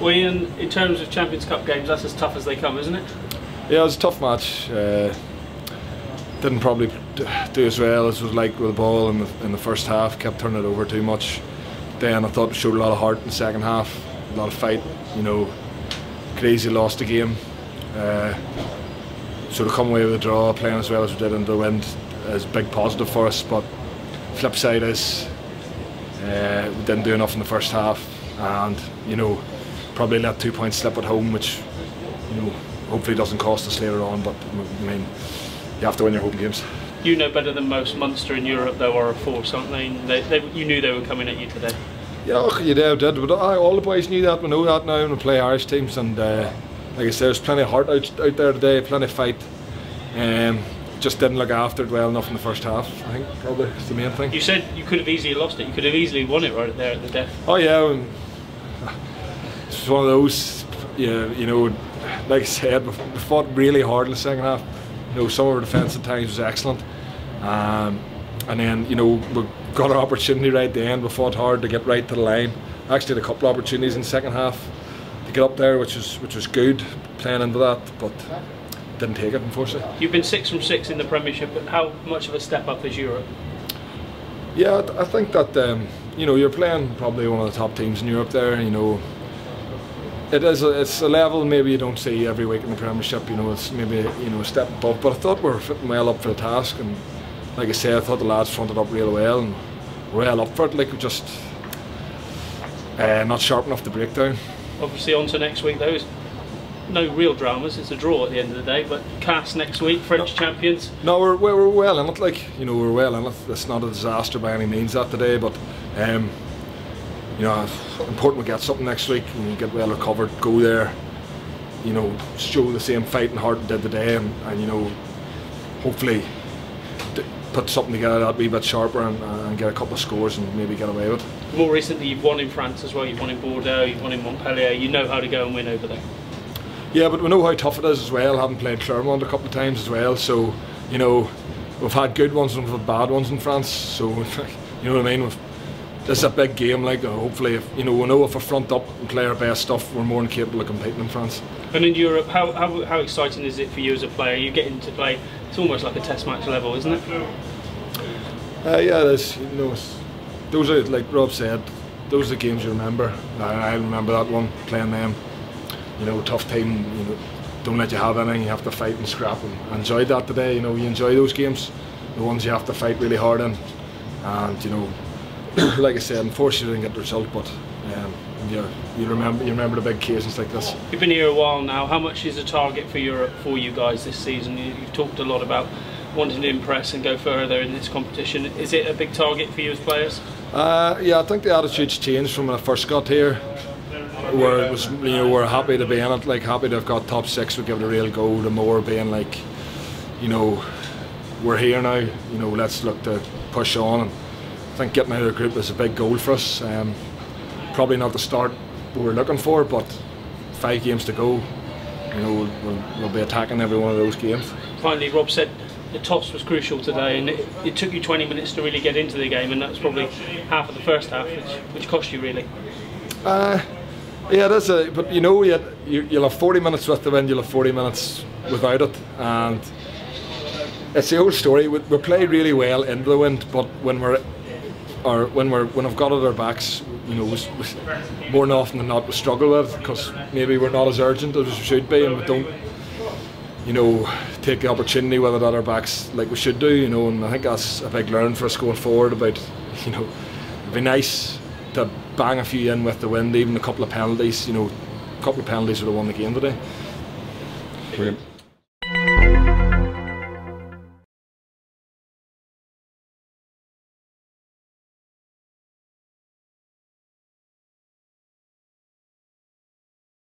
Well, Ian, in terms of Champions Cup games, that's as tough as they come, isn't it? Yeah, it was a tough match. Uh, didn't probably do as well as was like with the ball in the, in the first half. Kept turning it over too much. Then I thought showed a lot of heart in the second half, a lot of fight. You know, crazy lost the game. Uh, so to come away with a draw, playing as well as we did in the wind, is big positive for us. But flip side is uh, we didn't do enough in the first half, and you know probably let two points slip at home, which you know hopefully doesn't cost us later on. But I mean, you have to win your home games. You know better than most Munster in Europe, though, are a force, aren't they? they, they you knew they were coming at you today. Yeah, you did, did. But I, all the boys knew that. We know that now when we play Irish teams, and uh, like I said, there's plenty of heart out, out there today, plenty of fight. Um, just didn't look after it well enough in the first half. I think probably is the main thing. You said you could have easily lost it. You could have easily won it right there at the death. Oh yeah, it's one of those. Yeah, you know, like I said, we fought really hard in the second half. You know, some of our defence at times was excellent. Um, and then, you know, we got our opportunity right at the end. We fought hard to get right to the line. Actually, had a couple of opportunities in the second half to get up there, which was which was good playing into that, but didn't take it unfortunately. You've been six from six in the Premiership, but how much of a step up is Europe? Yeah, I think that um, you know you're playing probably one of the top teams in Europe there. You know, it is a, it's a level maybe you don't see every week in the Premiership. You know, it's maybe you know a step above. But I thought we were fitting well up for the task, and like I say, I thought the lads fronted up real well and well up for it. Like we just uh, not sharp enough to break down. Obviously, on to next week though. No real dramas. It's a draw at the end of the day. But Castres next week, French no, champions. No, we're, we're well in it. Like you know, we're well in it. It's not a disaster by any means that today, but. Um, you know, important we get something next week and get well recovered, go there, you know, show the same fighting heart did today and, and you know, hopefully put something together that wee bit sharper and, and, get a couple of scores and maybe get away with it. More recently you've won in France as well, you've won in Bordeaux, you've won in Montpellier, you know how to go and win over there. Yeah, but we know how tough it is as well, having played Clermont a couple of times as well, so, you know, we've had good ones and we've had bad ones in France, so, you know what I mean, we've, this is a big game. Like uh, hopefully, if, you know, we know if we're front up and play our best stuff, we're more than capable of competing in France. And in Europe, how, how, how exciting is it for you as a player? You getting to play. It's almost like a test match level, isn't it? Uh, yeah, there's you know, those are like Rob said. Those are the games you remember. I, I remember that one playing them. You know, tough team. You know, don't let you have anything. You have to fight and scrap. And I enjoyed that today. You know, you enjoy those games, the ones you have to fight really hard in, and you know like I said, unfortunately, didn't get the result, but um, yeah, you remember you remember the big occasions like this. You've been here a while now. How much is the target for Europe for you guys this season? You've talked a lot about wanting to impress and go further in this competition. Is it a big target for you as players? Uh, yeah, I think the attitude's changed from when I first got here. Where it was, you know, we're happy to be in it, like happy to have got top six. We give it a real go. The more being like, you know, we're here now. You know, let's look to push on and think getting out of the group is a big goal for us. Um, probably not the start we were looking for, but five games to go. You know, we'll, we'll be attacking every one of those games. Finally, Rob said the toss was crucial today, and it, it, took you 20 minutes to really get into the game, and that was probably half of the first half, which, which cost you really. Uh, yeah, that's a. But you know, you, you'll have 40 minutes with the wind, you'll have 40 minutes without it, and it's the old story. We, we play really well into the wind, but when we're or when we're when I've got at our backs, you know, we, we, more often than not we struggle with because maybe we're not as urgent as we should be, and we don't, you know, take the opportunity with it at our backs like we should do, you know. And I think that's a big learn for us going forward about, you know, it'd be nice to bang a few in with the wind, even a couple of penalties, you know, a couple of penalties would have won the game today. Brilliant.